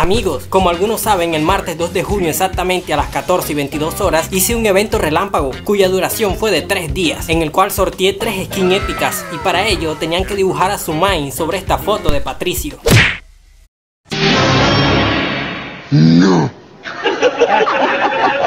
Amigos, como algunos saben, el martes 2 de junio exactamente a las 14 y 22 horas hice un evento relámpago cuya duración fue de 3 días, en el cual sorteé 3 skins épicas y para ello tenían que dibujar a su main sobre esta foto de Patricio. No.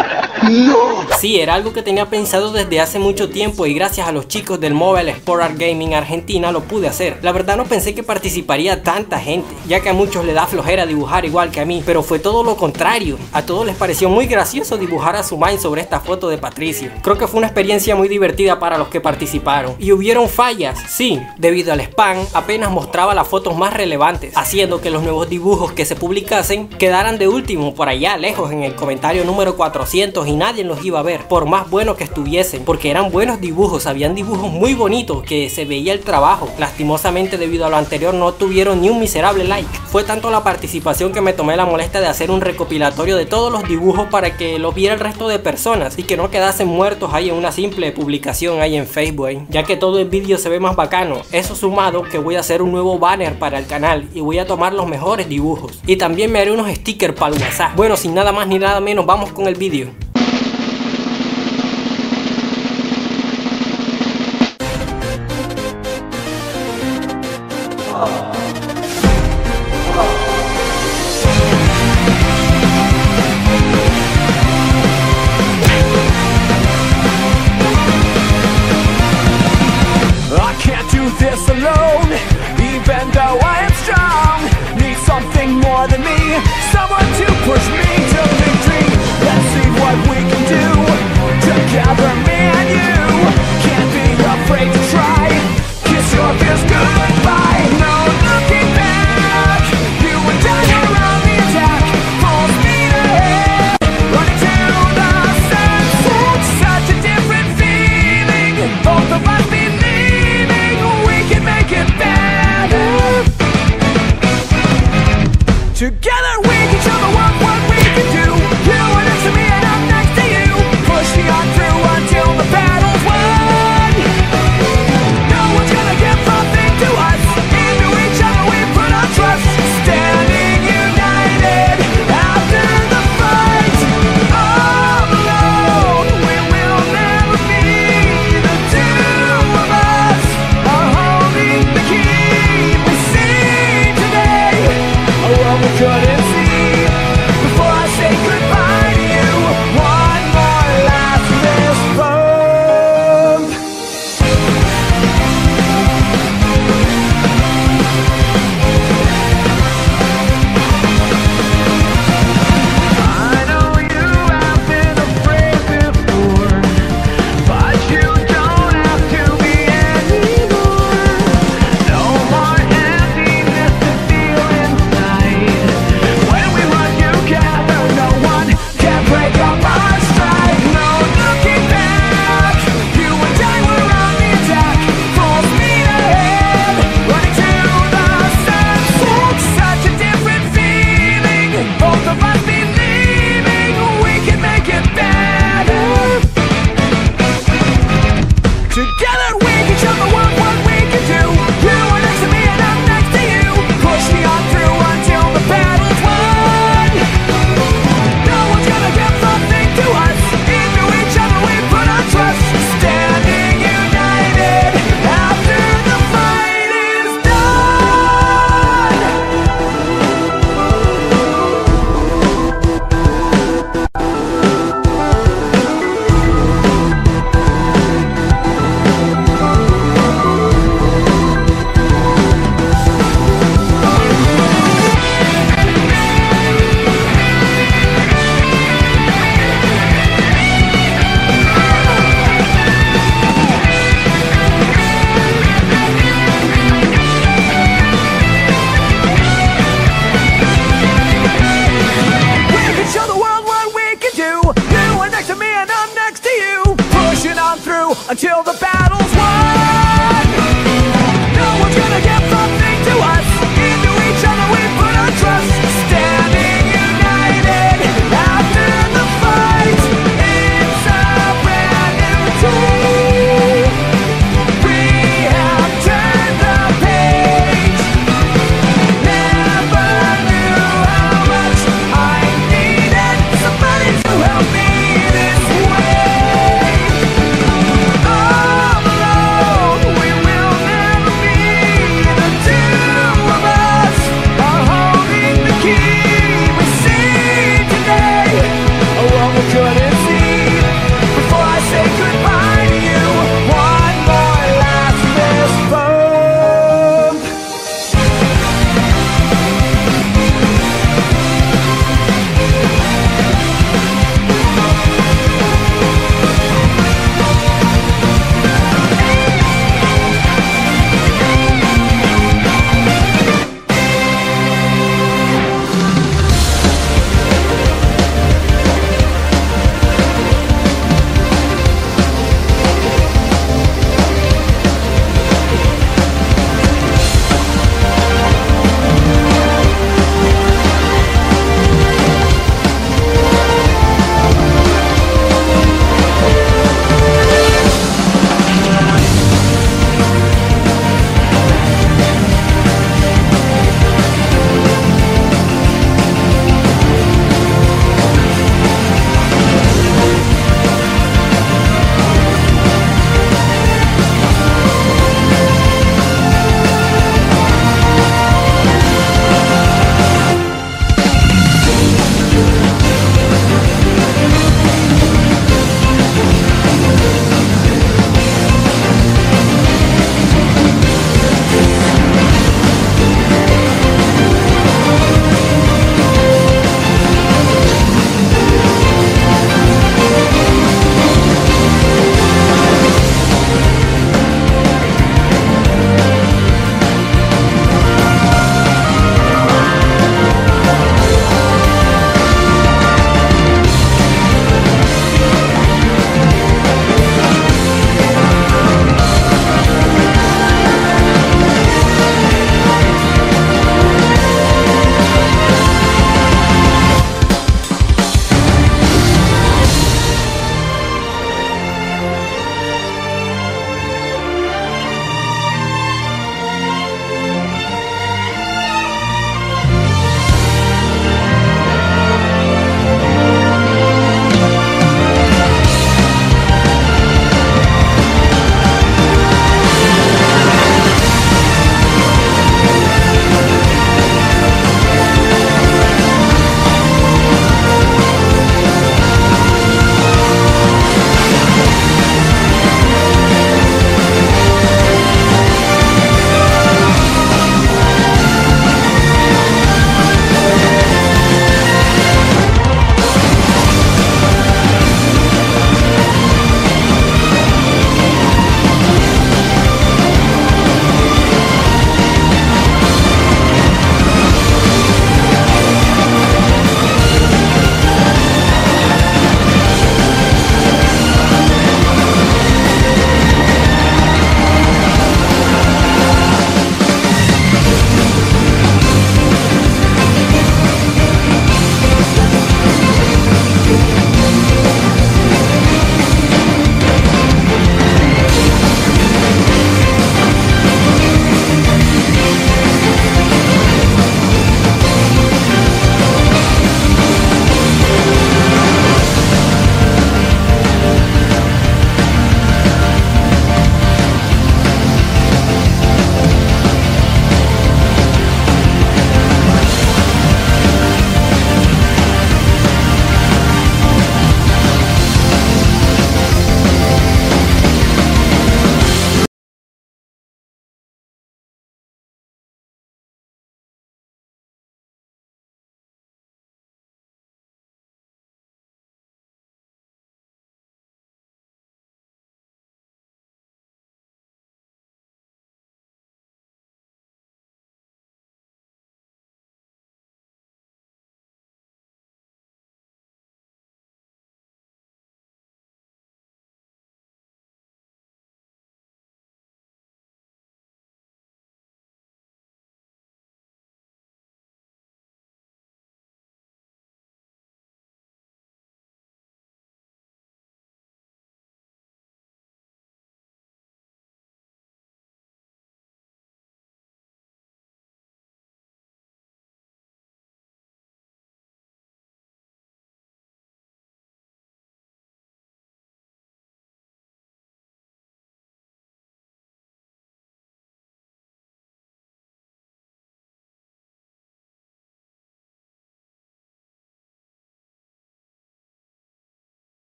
¡No! Sí, era algo que tenía pensado desde hace mucho tiempo y gracias a los chicos del Mobile Sport Art Gaming Argentina lo pude hacer. La verdad no pensé que participaría tanta gente, ya que a muchos le da flojera dibujar igual que a mí, pero fue todo lo contrario. A todos les pareció muy gracioso dibujar a su mind sobre esta foto de Patricio. Creo que fue una experiencia muy divertida para los que participaron. Y hubieron fallas, sí, debido al spam apenas mostraba las fotos más relevantes, haciendo que los nuevos dibujos que se publicasen quedaran de último por allá lejos en el comentario número 400 nadie los iba a ver, por más buenos que estuviesen, porque eran buenos dibujos, habían dibujos muy bonitos que se veía el trabajo. Lastimosamente debido a lo anterior no tuvieron ni un miserable like. Fue tanto la participación que me tomé la molestia de hacer un recopilatorio de todos los dibujos para que los viera el resto de personas y que no quedasen muertos ahí en una simple publicación ahí en Facebook, ¿eh? ya que todo el vídeo se ve más bacano. Eso sumado que voy a hacer un nuevo banner para el canal y voy a tomar los mejores dibujos. Y también me haré unos stickers para el WhatsApp. Bueno, sin nada más ni nada menos, vamos con el vídeo. This alone, even though I am strong. Need something more than me, someone to push me to victory. Let's see what we can do together, me and you. Can't be afraid to try. Kiss your fears should